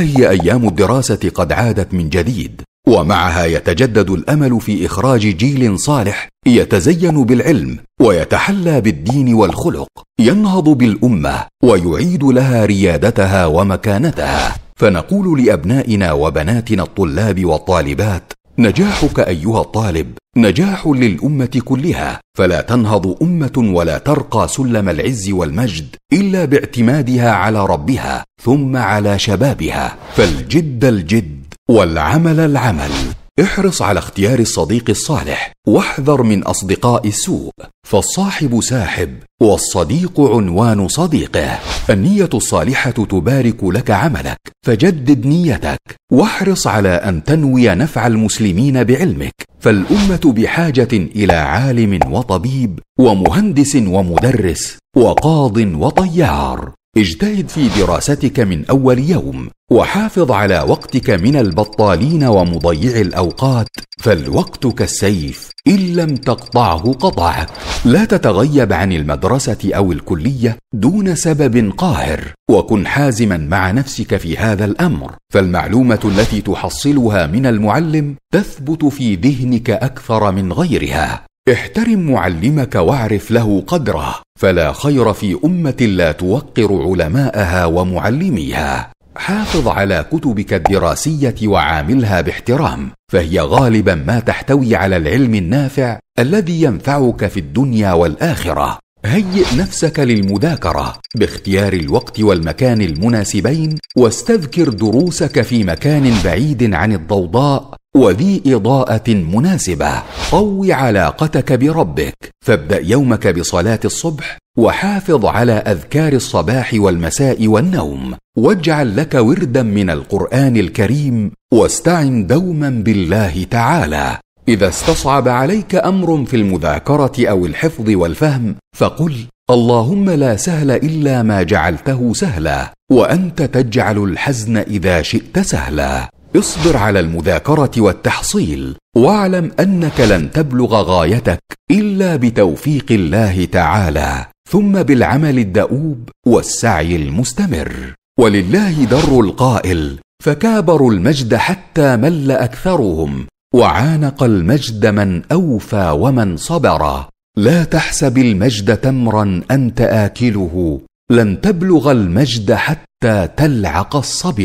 هي أيام الدراسة قد عادت من جديد ومعها يتجدد الأمل في إخراج جيل صالح يتزين بالعلم ويتحلى بالدين والخلق ينهض بالأمة ويعيد لها ريادتها ومكانتها. فنقول لأبنائنا وبناتنا الطلاب والطالبات نجاحك أيها الطالب نجاح للأمة كلها. فلا تنهض أمة ولا ترقى سلم العز والمجد إلا باعتمادها على ربها ثم على شبابها. فالجد الجد والعمل العمل. احرص على اختيار الصديق الصالح واحذر من أصدقاء السوء. فالصاحب ساحب والصديق عنوان صديقه. النية الصالحة تبارك لك عملك فجدد نيتك. واحرص على أن تنوي نفع المسلمين بعلمك. فالأمة بحاجة إلى عالم وطبيب ومهندس ومدرس وقاض وطيار. اجتهد في دراستك من أول يوم وحافظ على وقتك من البطالين ومضيع الأوقات فالوقت كالسيف إن لم تقطعه قطعك لا تتغيب عن المدرسة أو الكلية دون سبب قاهر وكن حازما مع نفسك في هذا الأمر. فالمعلومة التي تحصلها من المعلم تثبت في ذهنك أكثر من غيرها. احترم معلمك واعرف له قدره. فلا خير في أمة لا توقر علماءها ومعلميها. حافظ على كتبك الدراسية وعاملها باحترام فهي غالبا ما تحتوي على العلم النافع الذي ينفعك في الدنيا والآخرة. هيئ نفسك للمذاكرة باختيار الوقت والمكان المناسبين واستذكر دروسك في مكان بعيد عن الضوضاء وذي إضاءة مناسبة. قو علاقتك بربك. فابدأ يومك بصلاة الصبح وحافظ على أذكار الصباح والمساء والنوم. واجعل لك وردا من القرآن الكريم واستعن دوما بالله تعالى. إذا استصعب عليك أمر في المذاكرة أو الحفظ والفهم فقل اللهم لا سهل إلا ما جعلته سهلا وأنت تجعل الحزن إذا شئت سهلا. اصبر على المذاكرة والتحصيل واعلم أنك لن تبلغ غايتك إلا بتوفيق الله تعالى ثم بالعمل الدؤوب والسعي المستمر. ولله در القائل فكابروا المجد حتى مل أكثرهم وعانق المجد من أوفى ومن صبر. لا تحسب المجد تمرا أنت آكله لن تبلغ المجد حتى تلعق الصبر.